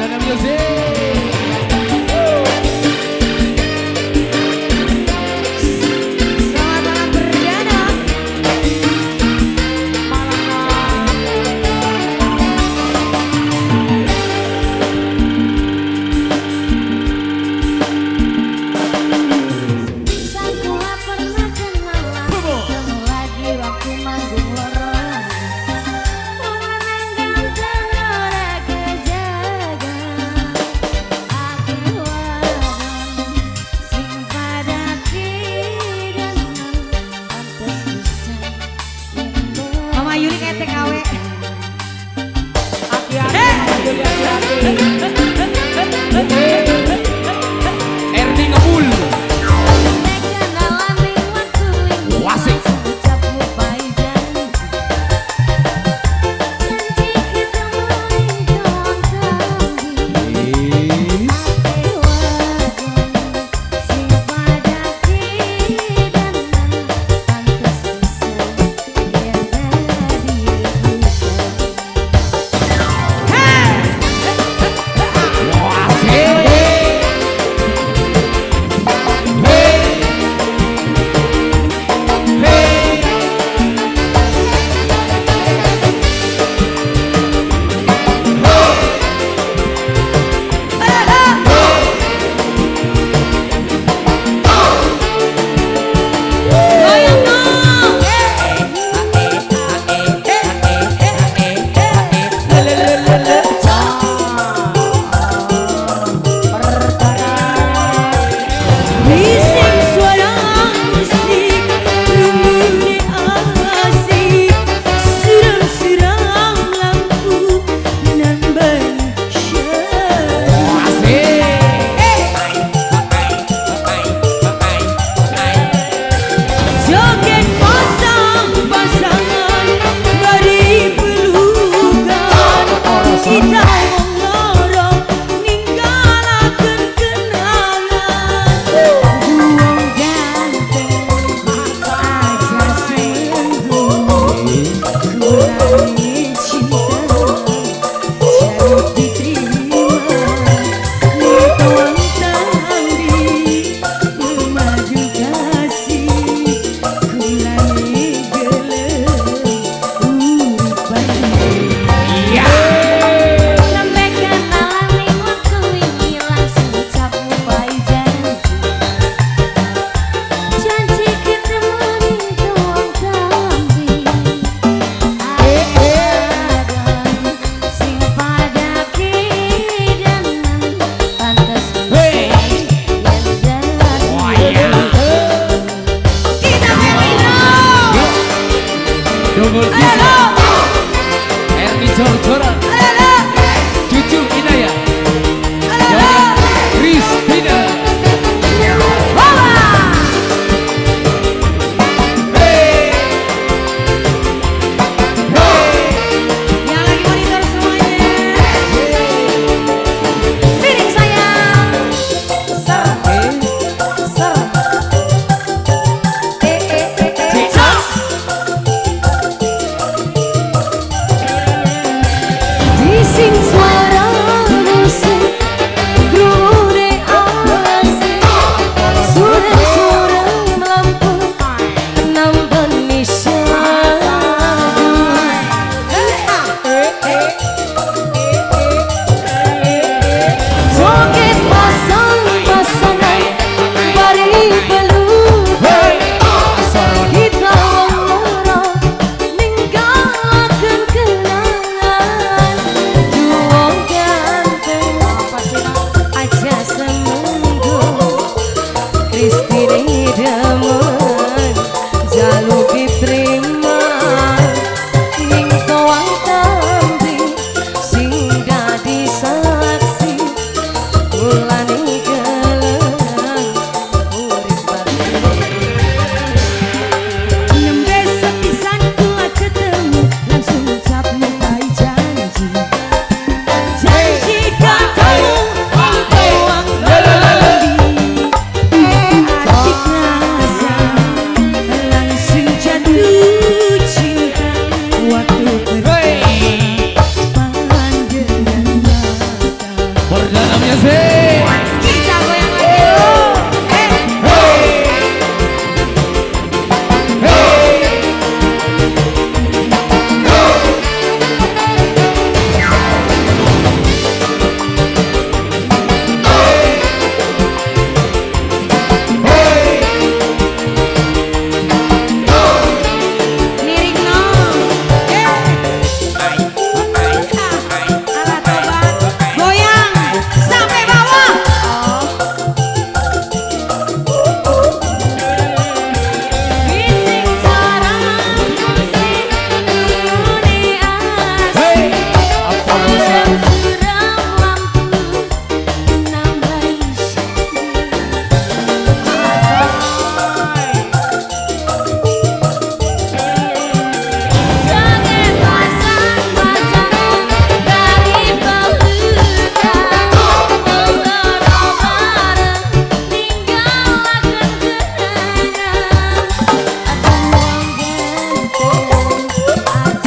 Dana Music. Vamos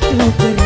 टूट